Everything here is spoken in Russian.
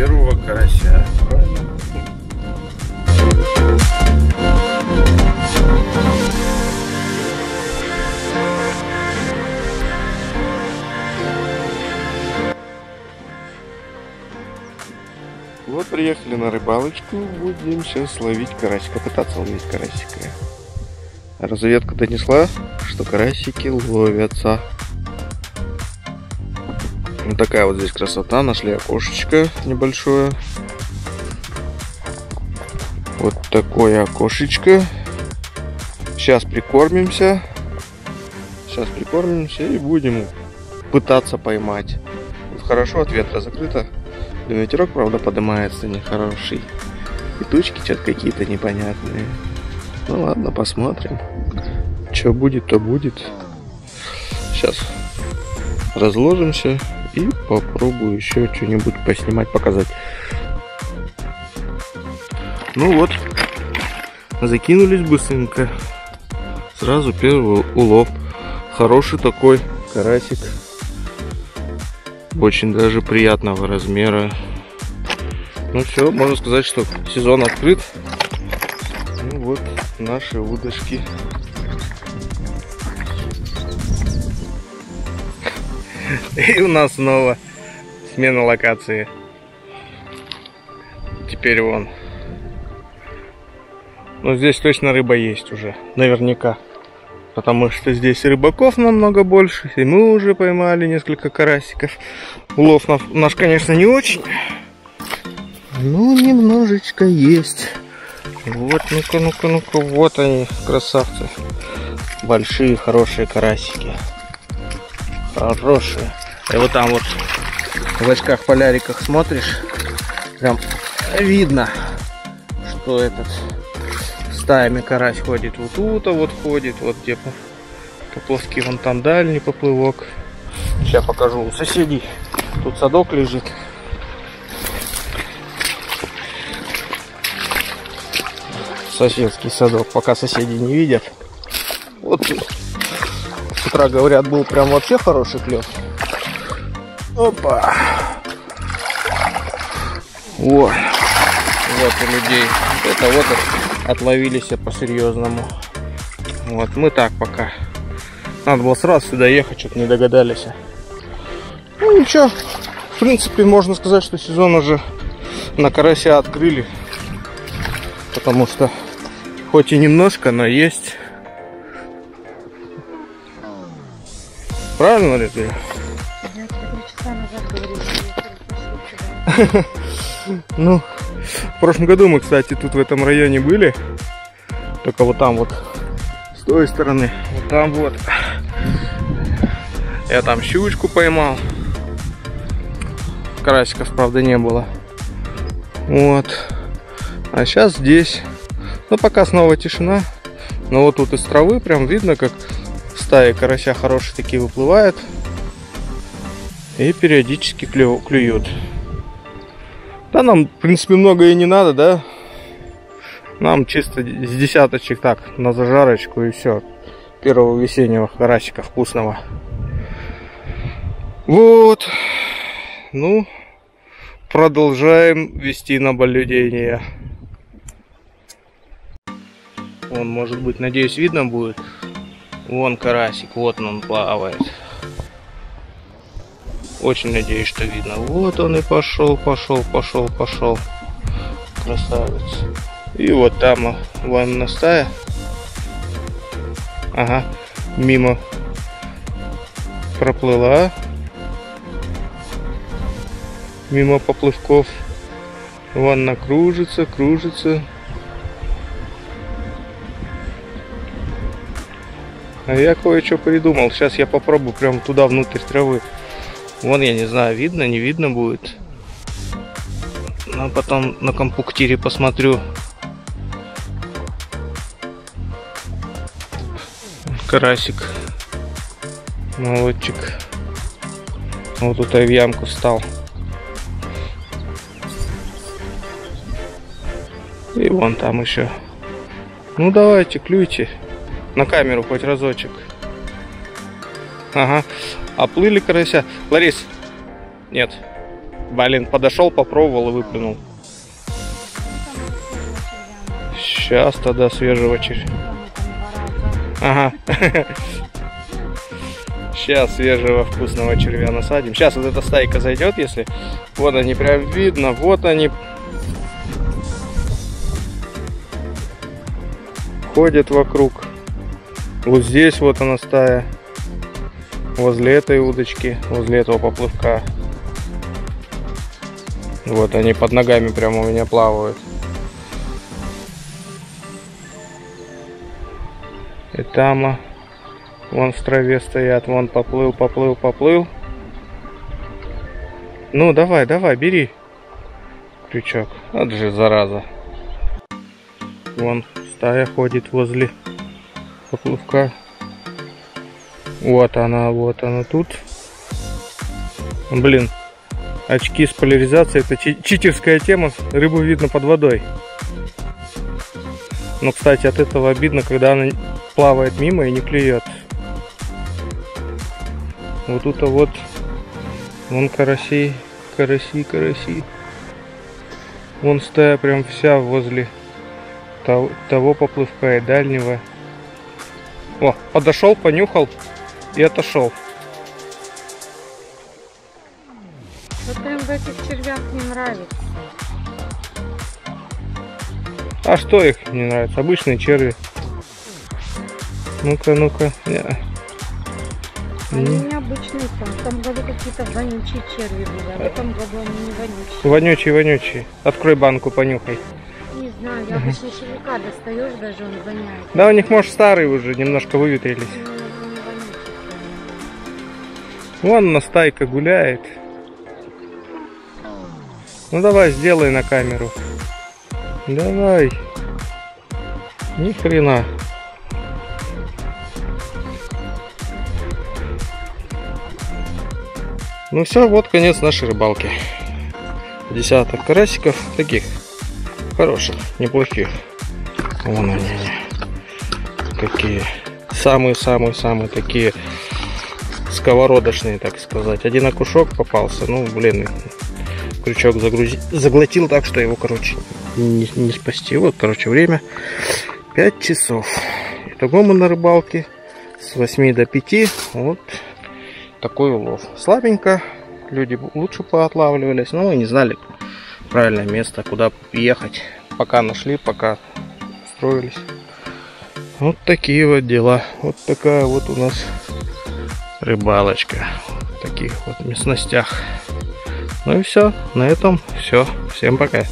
первого карася. Вот приехали на рыбалочку, будем сейчас ловить карасика, пытаться ловить карасика. Разведка донесла, что карасики ловятся. Вот такая вот здесь красота. Нашли окошечко небольшое. Вот такое окошечко. Сейчас прикормимся. Сейчас прикормимся и будем пытаться поймать. Вот хорошо от ветра закрыто. И ветерок, правда, поднимается нехороший. И тучки что-то какие-то непонятные. Ну ладно, посмотрим. Что будет, то будет. Сейчас разложимся и попробую еще что-нибудь поснимать, показать. Ну вот, закинулись быстренько. Сразу первый улов. Хороший такой карасик. Очень даже приятного размера. Ну все, можно сказать, что сезон открыт. Ну вот наши удочки. И у нас снова смена локации. Теперь вон. Но здесь точно рыба есть уже, наверняка. Потому что здесь рыбаков намного больше. И мы уже поймали несколько карасиков. Улов наш, конечно, не очень. Ну, немножечко есть. Вот, ну-ка, ну-ка, ну-ка, вот они, красавцы. Большие, хорошие карасики. Хорошие. И вот там вот в очках поляриках смотришь, прям видно, что этот стаями карась ходит. Вот тут, а вот ходит, вот где Поплавский вон там дальний поплывок. Сейчас покажу у соседей. Тут садок лежит. Соседский садок, пока соседи не видят. Вот с утра, говорят, был прям вообще хороший клев. Опа. Вот. Вот у людей. Это вот отловились по-серьезному. Вот, мы так пока. Надо было сразу сюда ехать, что-то не догадались. Ну ничего, в принципе, можно сказать, что сезон уже на карася открыли. Потому что хоть и немножко, но есть. Правильно ли ты? Ну, в прошлом году мы, кстати, тут в этом районе были. Только вот там вот, с той стороны, вот там вот. Я там щучку поймал. Карасиков, правда, не было. Вот. А сейчас здесь. Ну, пока снова тишина. Но вот тут из травы прям видно, как стаи карася хорошие такие выплывают. И периодически клюют. Да нам, в принципе, много и не надо, да? Нам чисто с десяточек так, на зажарочку и все. Первого весеннего карасика вкусного. Вот. Ну, продолжаем вести наблюдение. Он, может быть, надеюсь, видно будет. Вон карасик, вот он плавает. Очень надеюсь, что видно. Вот он и пошел, пошел, пошел, пошел. Красавец. И вот там ванна стая. Ага, мимо проплыла. Мимо поплывков. Ванна кружится, кружится. Я кое-что придумал. Сейчас я попробую прям туда внутрь травы. Вон, я не знаю, видно, не видно будет. Но потом на компуктире посмотрю. Карасик. Молодчик. Вот тут я в ямку встал. И вон там еще. Ну давайте, клюйте. На камеру хоть разочек. Ага. Оплыли карася. Ларис. Нет. Блин, подошел, попробовал и выплюнул. Сейчас тогда свежего червя. Ага. Сейчас свежего вкусного червя насадим. Сейчас вот эта стайка зайдет, если... Вот они прям видно, вот они. Ходят вокруг. Вот здесь вот она стая. Возле этой удочки, возле этого поплывка. Вот они под ногами прямо у меня плавают. И там, а, вон в траве стоят, вон поплыл, поплыл, поплыл. Ну, давай, давай, бери крючок. Вот же зараза. Вон стая ходит возле поплывка. Вот она, вот она тут. Блин, очки с поляризацией это читерская тема. Рыбу видно под водой. Но, кстати, от этого обидно, когда она плавает мимо и не клюет. Вот тут-то вот вон караси, караси, караси. Вон стая прям вся возле того, того поплывка и дальнего. О, подошел, понюхал и отошел. Вот прям в этих червях не нравится. А что их не нравится? Обычные черви. Ну-ка, ну-ка. Они необычные там. В том году какие-то вонючие черви были, а в этом году они не вонючие. Вонючий, вонючий. Открой банку, понюхай. Не знаю, я обычно червяка достаешь, даже он воняет. Да, у них, может, старые уже, немножко выветрились. Ну. Вон на стайка гуляет. Ну давай, сделай на камеру. Давай. Ни хрена. Ну все, вот конец нашей рыбалки. Десяток карасиков, таких хороших, неплохих. Вон они, они. Какие. Самые-самые-самые такие сковородочные, так сказать. Один окушок попался, ну, блин, крючок загрузи... заглотил так, что его, короче, не, не спасти. Вот, короче, время 5 часов. Итого мы на рыбалке с 8 до 5. Вот такой улов. Слабенько. Люди лучше поотлавливались, но не знали правильное место, куда ехать. Пока нашли, пока строились. Вот такие вот дела. Вот такая вот у нас рыбалочка. В таких вот местностях. Ну и все. На этом все. Всем пока.